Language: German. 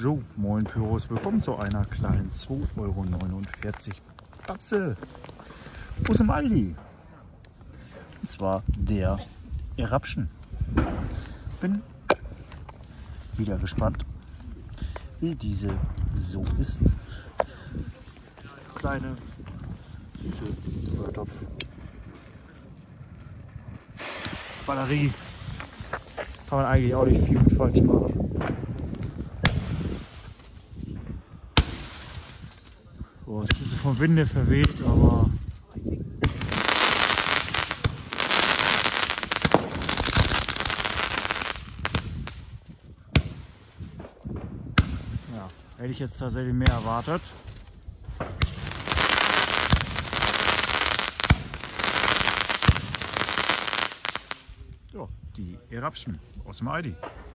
So, moin Pyros, willkommen zu einer kleinen 2,49 Euro Batze aus dem Aldi. Und zwar der Erapschen. Bin wieder gespannt, wie diese so ist. Kleine, süße Feuertopf. Batterie kann man eigentlich auch nicht viel mit falsch machen. So, ist ein bisschen vom Winde verweht, aber ja, hätte ich jetzt tatsächlich mehr erwartet. Ja, die Erapschen aus dem Aldi.